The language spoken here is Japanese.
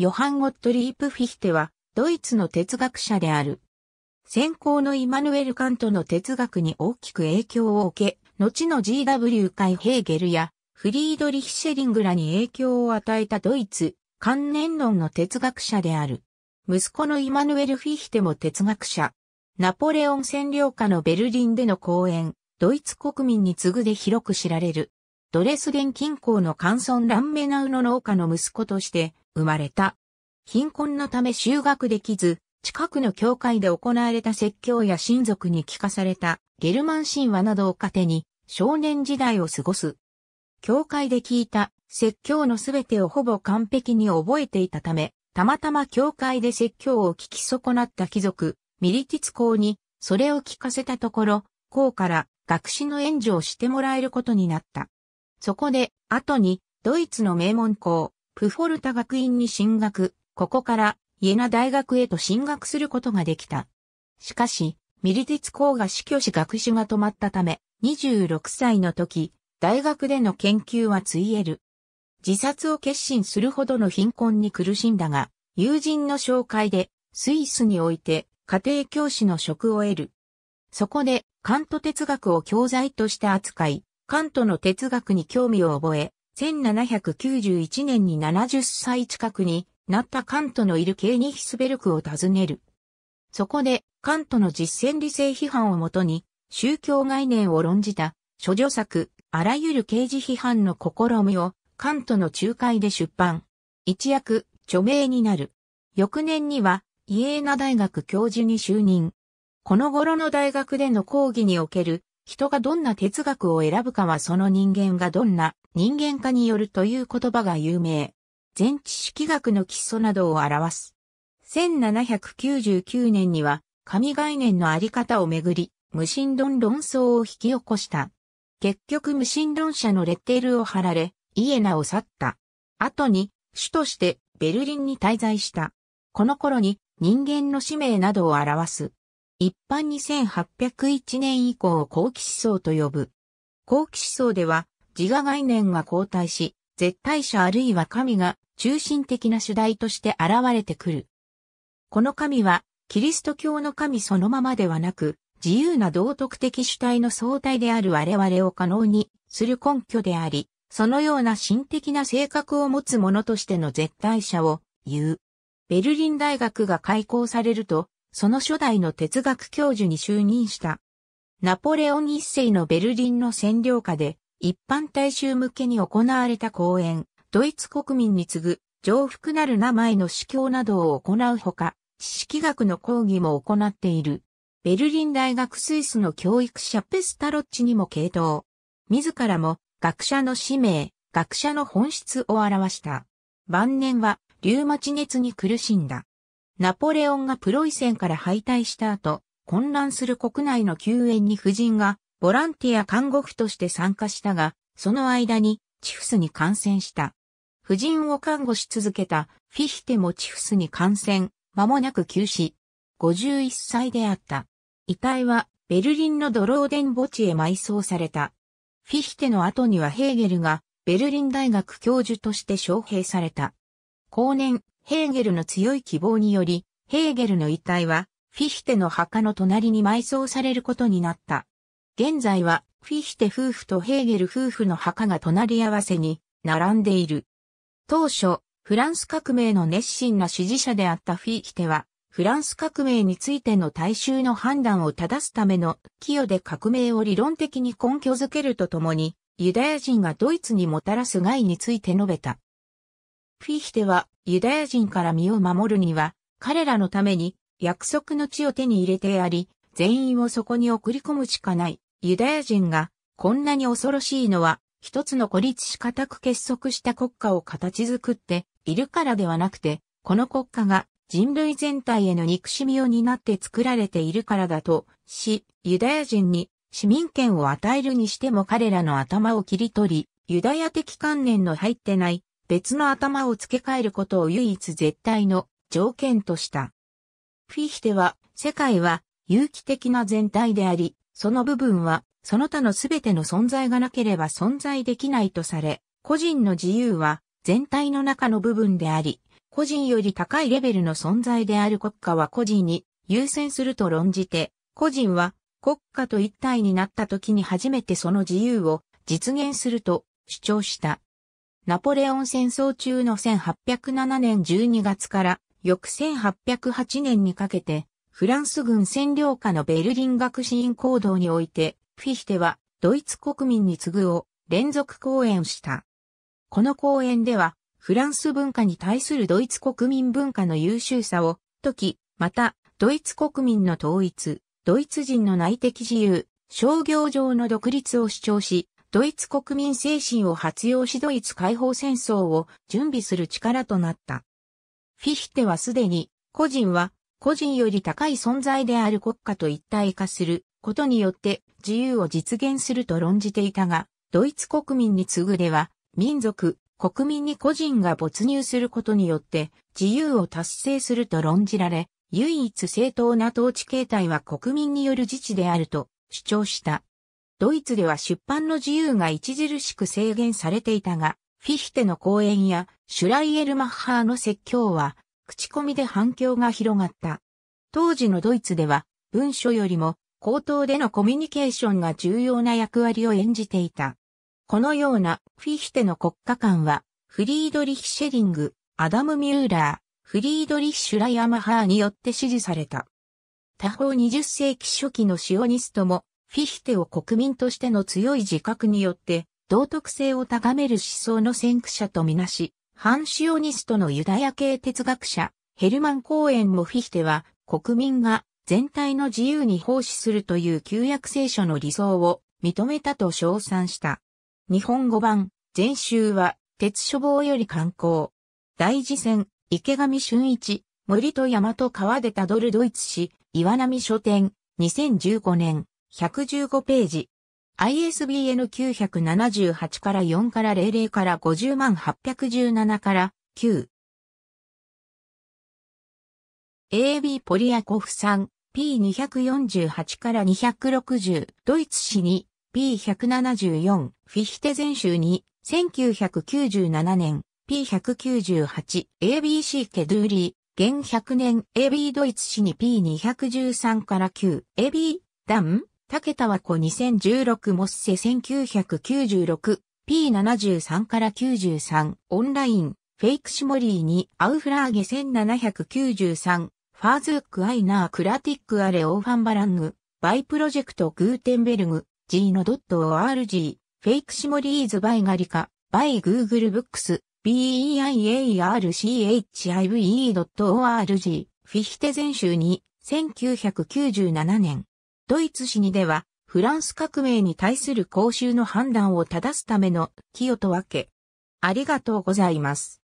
ヨハン・ゴットリープ・フィヒテは、ドイツの哲学者である。先行のイマヌエル・カントの哲学に大きく影響を受け、後の G.W. イ・ヘーゲルやフリードリヒ・シェリングらに影響を与えたドイツ、観念論の哲学者である。息子のイマヌエル・フィヒテも哲学者。ナポレオン占領下のベルリンでの講演、ドイツ国民に次ぐで広く知られる。ドレスデン近郊のカンソン・ランメナウの農家の息子として生まれた。貧困のため修学できず、近くの教会で行われた説教や親族に聞かされたゲルマン神話などを糧に少年時代を過ごす。教会で聞いた説教のすべてをほぼ完璧に覚えていたため、たまたま教会で説教を聞き損なった貴族、ミリティツ公にそれを聞かせたところ、公から学士の援助をしてもらえることになった。そこで、後に、ドイツの名門校、プフォルタ学院に進学、ここからイエナ大学へと進学することができた。しかし、ミリティツ公が死去し学習が止まったため、26歳の時、大学での研究はついえる。自殺を決心するほどの貧困に苦しんだが、友人の紹介でスイスにおいて家庭教師の職を得る。そこでカント哲学を教材として扱い、カントの哲学に興味を覚え、1791年に70歳近くになったカントのいるケーニヒスベルクを訪ねる。そこでカントの実践理性批判をもとに宗教概念を論じた諸女作あらゆる刑事批判の試みをカントの仲介で出版。一躍、著名になる。翌年には、イエーナ大学教授に就任。この頃の大学での講義における、人がどんな哲学を選ぶかはその人間がどんな人間かによるという言葉が有名。全知識学の基礎などを表す。1799年には、神概念のあり方をめぐり、無神論論争を引き起こした。結局無神論者のレッテルを貼られ、イエナを去った。後に、主としてベルリンに滞在した。この頃に人間の使命などを表す。一般に1801年以降後期思想と呼ぶ。後期思想では自我概念が後退し、絶対者あるいは神が中心的な主題として現れてくる。この神はキリスト教の神そのままではなく、自由な道徳的主体の相対である我々を可能にする根拠であり、そのような心的な性格を持つ者としての絶対者を言う。ベルリン大学が開校されると、その初代の哲学教授に就任した。ナポレオン一世のベルリンの占領下で、一般大衆向けに行われた講演、ドイツ国民に次ぐ、上腹なる名前の司教などを行うほか、知識学の講義も行っている。ベルリン大学スイスの教育者ペスタロッチにも傾倒。自らも学者の使命、学者の本質を表した。晩年はリューマチ熱に苦しんだ。ナポレオンがプロイセンから敗退した後、混乱する国内の救援に夫人がボランティア看護婦として参加したが、その間にチフスに感染した。夫人を看護し続けたフィヒテもチフスに感染、間もなく急死。51歳であった。遺体はベルリンのドローデン墓地へ埋葬された。フィヒテの後にはヘーゲルがベルリン大学教授として招聘された。後年、ヘーゲルの強い希望により、ヘーゲルの遺体はフィヒテの墓の隣に埋葬されることになった。現在はフィヒテ夫婦とヘーゲル夫婦の墓が隣り合わせに並んでいる。当初、フランス革命の熱心な支持者であったフィーヒテは、フランス革命についての大衆の判断を正すための寄与で革命を理論的に根拠づけるとともに、ユダヤ人がドイツにもたらす害について述べた。フィーヒテはユダヤ人から身を守るには、彼らのために約束の地を手に入れてやり、全員をそこに送り込むしかない。ユダヤ人がこんなに恐ろしいのは、一つの孤立し固く結束した国家を形作っているからではなくて、この国家が人類全体への憎しみを担って作られているからだとし、ユダヤ人に市民権を与えるにしても彼らの頭を切り取り、ユダヤ的観念の入ってない別の頭を付け替えることを唯一絶対の条件とした。フィヒテは、世界は有機的な全体であり、その部分は、その他のすべての存在がなければ存在できないとされ、個人の自由は全体の中の部分であり、個人より高いレベルの存在である国家は個人に優先すると論じて、個人は国家と一体になった時に初めてその自由を実現すると主張した。ナポレオン戦争中の1807年12月から翌1808年にかけて、フランス軍占領下のベルリン学士院行動において、フィヒテはドイツ国民に次ぐを連続講演した。この講演では、フランス文化に対するドイツ国民文化の優秀さを解き、また、ドイツ国民の統一、ドイツ人の内的自由、商業上の独立を主張し、ドイツ国民精神を発用しドイツ解放戦争を準備する力となった。フィヒテはすでに、個人は個人より高い存在である国家と一体化することによって自由を実現すると論じていたが、ドイツ国民に次ぐでは、民族、国民に個人が没入することによって自由を達成すると論じられ、唯一正当な統治形態は国民による自治であると主張した。ドイツでは出版の自由が著しく制限されていたが、フィヒテの講演やシュライエルマッハーの説教は、口コミで反響が広がった。当時のドイツでは、文書よりも、口頭でのコミュニケーションが重要な役割を演じていた。このようなフィヒテの国家観は、フリードリヒ・シェリング、アダム・ミューラー、フリードリヒ・シュライアマハーによって支持された。他方20世紀初期のシオニストも、フィヒテを国民としての強い自覚によって道徳性を高める思想の先駆者とみなし、反シオニストのユダヤ系哲学者、ヘルマン・コーエンもフィヒテは、国民が全体の自由に奉仕するという旧約聖書の理想を認めたと称賛した。日本語版、全集は、鉄書房より刊行。大事戦、池上俊一、森と山と川でたどるドイツ史、岩波書店、2015年、115ページ。ISBN 978から4から00から50万817から9。AB ポリアコフさん P248 から260ドイツ史に P174 フィヒテ全集に1997年 P198 ABC ケドゥーリー現100年 AB ドイツ史に P213 から9 AB ダン竹田は子2016モッセ1996 P73 から93オンラインフェイクシモリーにアウフラーゲ1793ファーズークアイナークラティックアレオーファンバラングバイプロジェクトグーテンベルグ G のドット ORG フェイクシモリーズバイガリカバイグーグルブックス BEIARCHIVE.org フィヒテ全集に1997年ドイツ史にでは、フランス革命に対する公衆の判断を正すための寄与と分け。ありがとうございます。